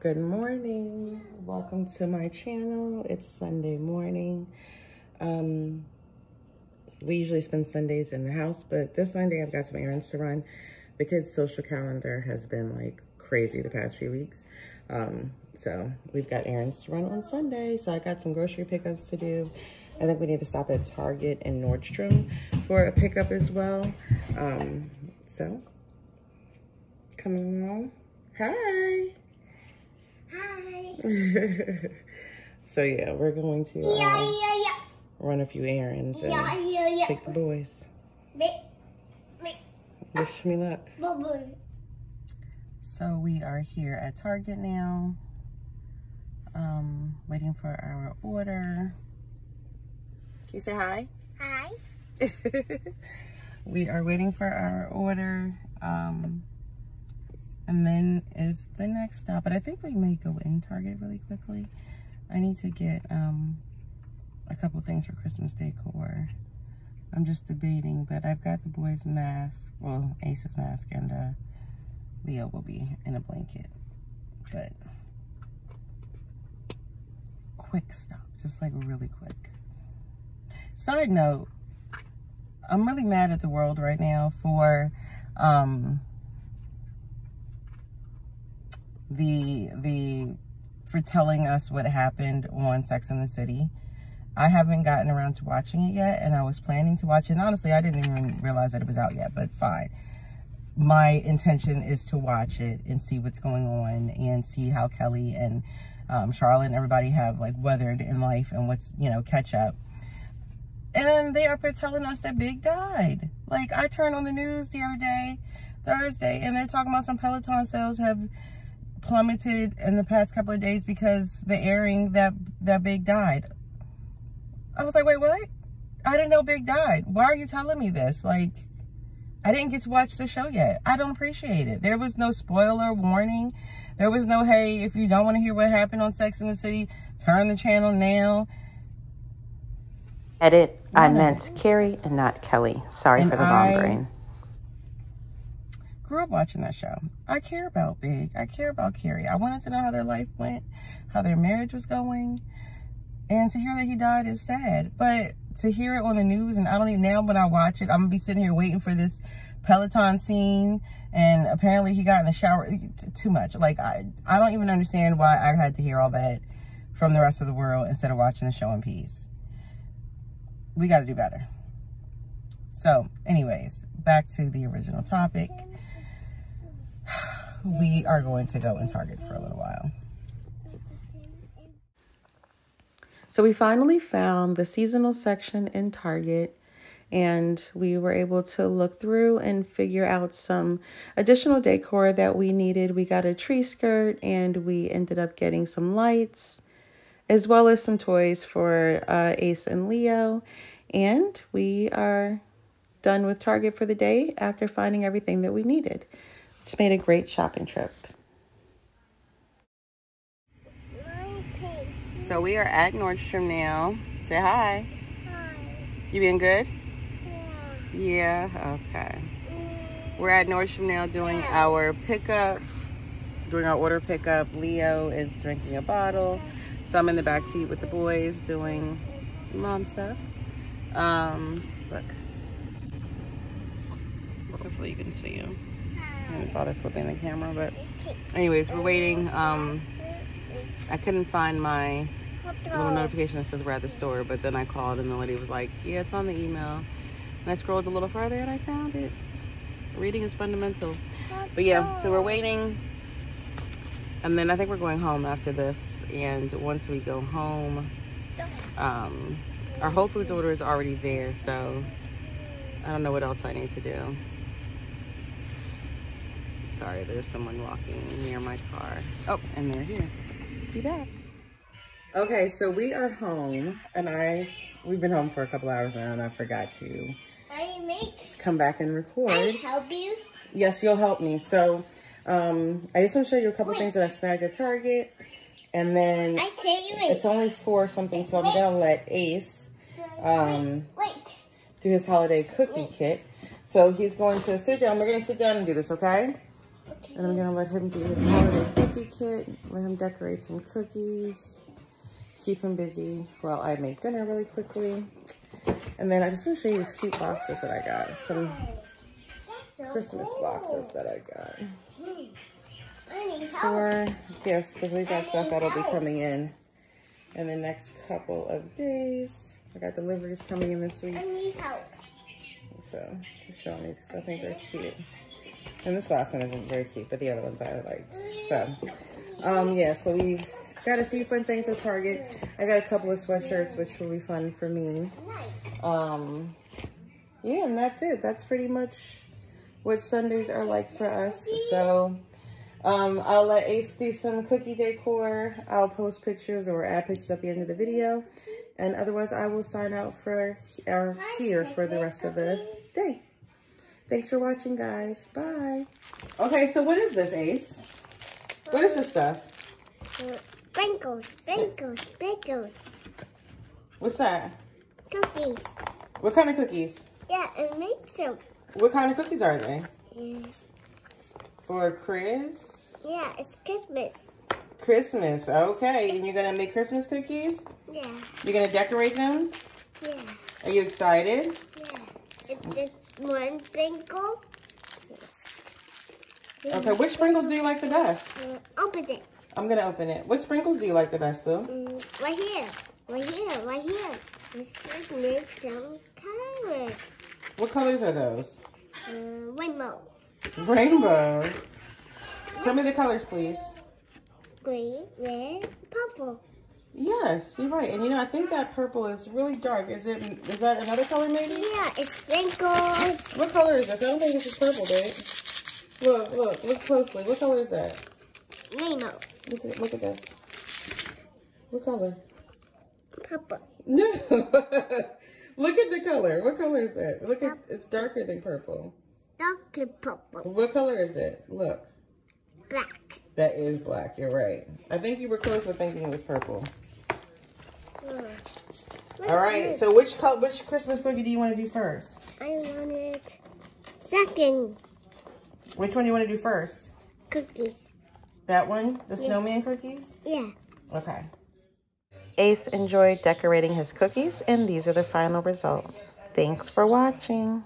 Good morning. Welcome to my channel. It's Sunday morning. Um, we usually spend Sundays in the house, but this Sunday I've got some errands to run. The kids' social calendar has been like crazy the past few weeks. Um, so we've got errands to run on Sunday. So I got some grocery pickups to do. I think we need to stop at Target and Nordstrom for a pickup as well. Um, so coming along. Hi. Hi. so yeah, we're going to Yeah, uh, yeah, yeah. run a few errands and Yeah, yeah, yeah. take the boys. Me, me, Wish me luck. So we are here at Target now, um, waiting for our order. Can you say hi? Hi. we are waiting for our order. Um, and then is the next stop. But I think we may go in Target really quickly. I need to get um, a couple things for Christmas decor. I'm just debating, but I've got the boys' mask, well, Ace's mask, and uh, Leo will be in a blanket. But quick stop, just like really quick. Side note, I'm really mad at the world right now for um, the the for telling us what happened on Sex in the City. I haven't gotten around to watching it yet, and I was planning to watch it. And honestly, I didn't even realize that it was out yet, but fine. My intention is to watch it and see what's going on and see how Kelly and um, Charlotte and everybody have like weathered in life and what's, you know, catch up. And they are telling us that Big died. Like, I turned on the news the other day, Thursday, and they're talking about some Peloton sales have plummeted in the past couple of days because the airing that that Big died. I was like, wait, what? I didn't know Big died. Why are you telling me this? Like, I didn't get to watch the show yet. I don't appreciate it. There was no spoiler warning. There was no, hey, if you don't want to hear what happened on Sex in the City, turn the channel now. Edit, I meant Carrie and not Kelly. Sorry And for the long brain. Grew up watching that show. I care about Big. I care about Carrie. I wanted to know how their life went, how their marriage was going. And to hear that he died is sad. But to hear it on the news, and I don't even, now when I watch it, I'm going to be sitting here waiting for this Peloton scene. And apparently he got in the shower. Too much. Like, I, I don't even understand why I had to hear all that from the rest of the world instead of watching the show in peace. We got to do better. So, anyways, back to the original topic we are going to go in Target for a little while. So we finally found the seasonal section in Target and we were able to look through and figure out some additional decor that we needed. We got a tree skirt and we ended up getting some lights as well as some toys for uh, Ace and Leo. And we are done with Target for the day after finding everything that we needed. It's made a great shopping trip. So we are at Nordstrom now. Say hi. Hi. You been good? Yeah. Yeah, okay. We're at Nordstrom now doing our pickup, doing our order pickup. Leo is drinking a bottle. So I'm in the back seat with the boys doing mom stuff. Um, look. Hopefully you can see him. I didn't bother flipping the camera, but anyways, we're waiting. Um, I couldn't find my little notification that says we're at the store, but then I called and the lady was like, yeah, it's on the email. And I scrolled a little further and I found it. Reading is fundamental. But yeah, so we're waiting. And then I think we're going home after this. And once we go home, um, our Whole Foods order is already there. So I don't know what else I need to do. Sorry, there's someone walking near my car. Oh, and they're here. Be back. Okay, so we are home, and I we've been home for a couple hours now, and I forgot to I make. come back and record. I record. help you. Yes, you'll help me. So, um, I just want to show you a couple things that I snagged at Target, and then I say you wait. it's only for something, so I'm gonna let Ace um, Wait. do his holiday cookie kit. So he's going to sit down. We're gonna sit down and do this, okay? And I'm gonna let him do his holiday cookie kit, let him decorate some cookies, keep him busy while I make dinner really quickly. And then I just wanna show you these cute boxes that I got. Some Christmas boxes that I got. For gifts, because we got stuff that'll be coming in in the next couple of days. I got deliveries coming in this week. I need help. So, just showing these because I think they're cute. And this last one isn't very cute, but the other ones I liked. So, um, yeah, so we've got a few fun things at Target. I got a couple of sweatshirts, which will be fun for me. Um, yeah, and that's it. That's pretty much what Sundays are like for us. So, um, I'll let Ace do some cookie decor. I'll post pictures or add pictures at the end of the video. And otherwise, I will sign out for or here for the rest of the day. Thanks for watching, guys. Bye. Okay, so what is this, Ace? What is this stuff? Sprinkles, sprinkles, sprinkles. What's that? Cookies. What kind of cookies? Yeah, and make some. What kind of cookies are they? Yeah. For Chris? yeah, it's Christmas. Christmas. Okay, and you're gonna make Christmas cookies? Yeah, You're gonna decorate them? yeah, Are you excited? yeah. It's just one sprinkle. Okay, which sprinkles do you like the best? Uh, open it. I'm gonna open it. What sprinkles do you like the best, Boo? Mm, right here, right here, right here. Should make some colors. What colors are those? Uh, rainbow, Rainbow. Tell me the colors, please. green, red, purple. Yes, you're right. And you know, I think that purple is really dark. Is it? Is that another color, maybe? Yeah, it's sprinkles. What color is this? I don't think this is purple, babe. Look, look, look closely. What color is that? Rainbow, Look at, look at this. What color? purple. No. look at the color. What color is that? Look at, it's darker than purple. Dark purple. What color is it? Look. Black. That is black. You're right. I think you were close with thinking it was purple. Uh, All right. So which color, which Christmas cookie do you want to do first? I want it. Second Which one do you want to do first? cookies. That one, the Yeah. snowman cookies. Yeah. Okay. Ace enjoyed decorating his cookies, and these are the final result. Thanks for watching.